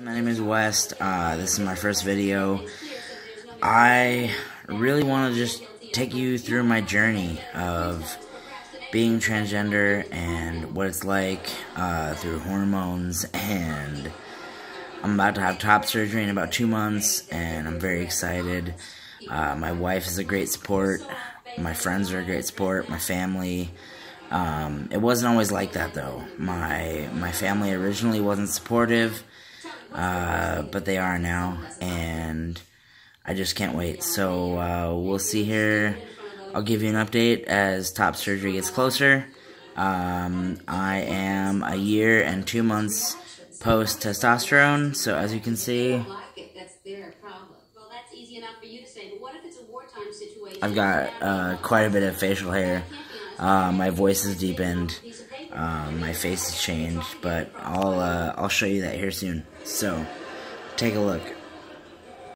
My name is West. Uh, this is my first video. I really want to just take you through my journey of being transgender and what it's like uh, through hormones and I'm about to have top surgery in about two months and I'm very excited. Uh, my wife is a great support. My friends are a great support. My family. Um, it wasn't always like that though. My my family originally wasn't supportive, uh, but they are now, and I just can't wait. So uh, we'll see here. I'll give you an update as top surgery gets closer. Um, I am a year and two months post testosterone, so as you can see, I've got uh, quite a bit of facial hair. Uh, my voice is deepened. Um, my face has changed, but I'll uh, I'll show you that here soon. So, take a look.